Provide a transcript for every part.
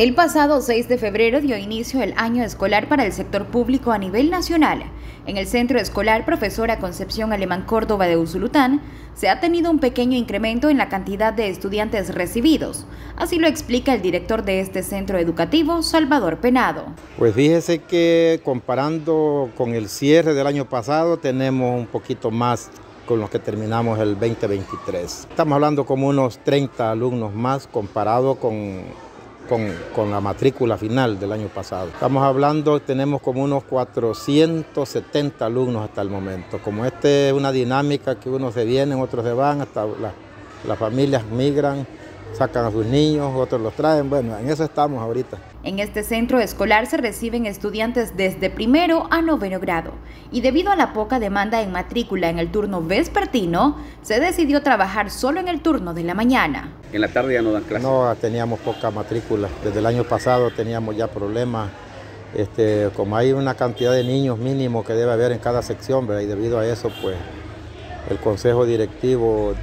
El pasado 6 de febrero dio inicio el año escolar para el sector público a nivel nacional. En el centro escolar Profesora Concepción Alemán Córdoba de Usulután se ha tenido un pequeño incremento en la cantidad de estudiantes recibidos. Así lo explica el director de este centro educativo, Salvador Penado. Pues fíjese que comparando con el cierre del año pasado tenemos un poquito más con los que terminamos el 2023. Estamos hablando como unos 30 alumnos más comparado con con, la matrícula final del año pasado. Estamos hablando, tenemos como unos 470 alumnos hasta el momento. Como esta es una dinámica que unos se vienen, otros se van, hasta las familias migran sacan a sus niños, otros los traen, bueno, en eso estamos ahorita. En este centro escolar se reciben estudiantes desde primero a noveno grado y debido a la poca demanda en matrícula en el turno vespertino, se decidió trabajar solo en el turno de la mañana. ¿En la tarde ya no dan clases? No, teníamos poca matrícula. Desde el año pasado teníamos ya problemas. Este, como hay una cantidad de niños mínimo que debe haber en cada sección, y debido a eso, pues el consejo directivo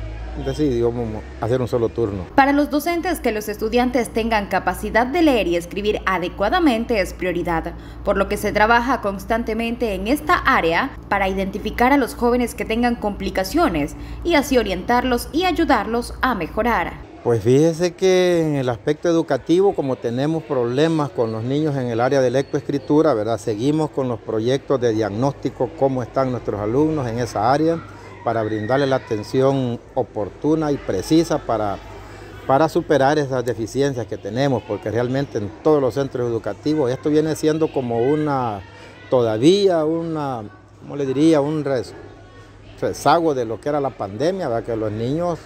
decidió hacer un solo turno. Para los docentes que los estudiantes tengan capacidad de leer y escribir adecuadamente es prioridad, por lo que se trabaja constantemente en esta área para identificar a los jóvenes que tengan complicaciones y así orientarlos y ayudarlos a mejorar. Pues fíjese que en el aspecto educativo, como tenemos problemas con los niños en el área de lectoescritura, ¿verdad? seguimos con los proyectos de diagnóstico, cómo están nuestros alumnos en esa área para brindarle la atención oportuna y precisa para, para superar esas deficiencias que tenemos, porque realmente en todos los centros educativos esto viene siendo como una, todavía una, ¿cómo le diría? Un rezago de lo que era la pandemia, ¿verdad? que los niños,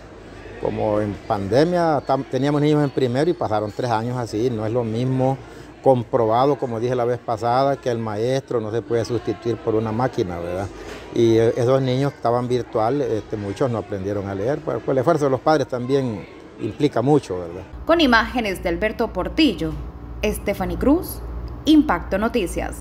como en pandemia, teníamos niños en primero y pasaron tres años así, no es lo mismo comprobado, como dije la vez pasada, que el maestro no se puede sustituir por una máquina, ¿verdad? Y eh, esos niños estaban virtual, este, muchos no aprendieron a leer, pues, pues, el esfuerzo de los padres también implica mucho, ¿verdad? Con imágenes de Alberto Portillo, Stephanie Cruz, Impacto Noticias.